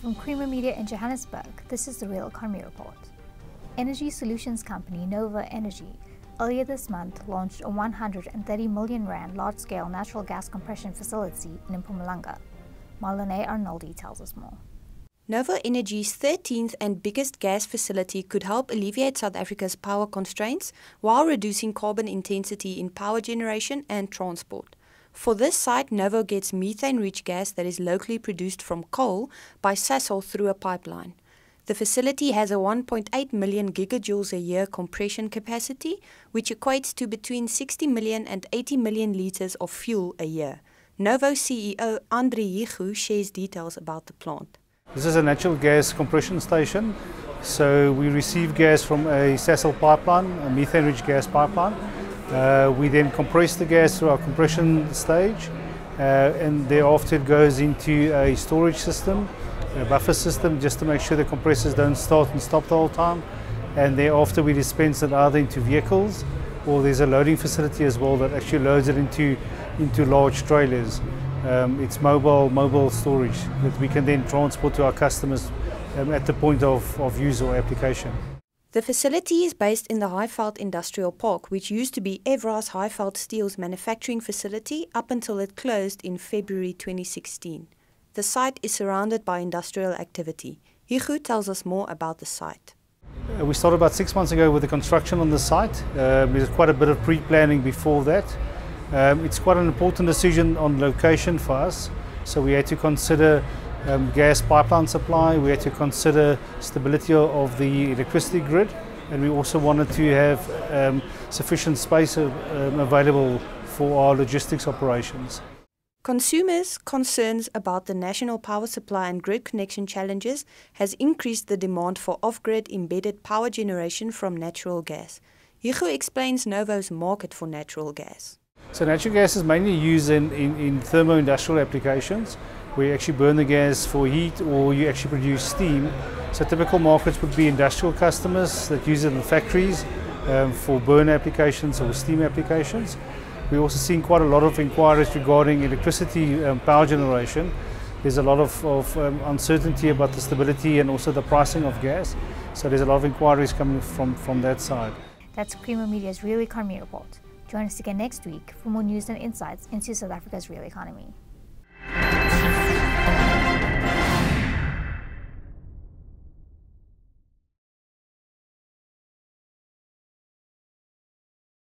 From Creamer Media in Johannesburg, this is the Real Economy Report. Energy solutions company Novo Energy earlier this month launched a 130 million rand large-scale natural gas compression facility in Mpumalanga. Marleny Arnoldi tells us more. Novo Energy's 13th and biggest gas facility could help alleviate South Africa's power constraints while reducing carbon intensity in power generation and transport. For this site, Novo gets methane-rich gas that is locally produced from coal by Sasol through a pipeline. The facility has a 1.8 million gigajoules a year compression capacity, which equates to between 60 million and 80 million liters of fuel a year. Novo CEO Andri Hugo shares details about the plant. This is a natural gas compression station. So we receive gas from a Sasol pipeline, a methane-rich gas pipeline. Uh, we then compress the gas through our compression stage, uh, and thereafter it goes into a storage system, a buffer system, just to make sure the compressors don't start and stop the whole time. And thereafter we dispense it either into vehicles, or there's a loading facility as well that actually loads it into into large trailers. Um, it's mobile mobile storage that we can then transport to our customers um, at the point of, of use or application. The facility is based in the Highveld Industrial Park, which used to be Evraz Highveld Steel's manufacturing facility up until it closed in February 2016. The site is surrounded by industrial activity. Hugo tells us more about the site. Uh, we started about six months ago with the construction on the site. Um, there's quite a bit of pre-planning before that. Um, it's quite an important decision on location for us. So we had to consider um, gas pipeline supply, we had to consider stability of the electricity grid, and we also wanted to have um, sufficient space um, available for our logistics operations. Consumers' concerns about the national power supply and grid connection challenges has increased the demand for off-grid embedded power generation from natural gas. Hugo explains Novo's market for natural gas. So natural gas is mainly used in, in, in thermo-industrial applications where you actually burn the gas for heat or you actually produce steam. So typical markets would be industrial customers that use it in factories um, for burn applications or steam applications. We're also seeing quite a lot of inquiries regarding electricity um, power generation. There's a lot of, of um, uncertainty about the stability and also the pricing of gas. So there's a lot of inquiries coming from, from that side. That's Creamer Media's Real Economy Report. Join us again next week for more news and insights into South Africa's real economy.